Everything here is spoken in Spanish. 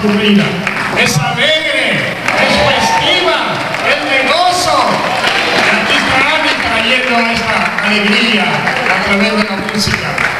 ocurrida. Es alegre, es festiva, es de gozo. Y aquí está trayendo esta alegría a través de la música.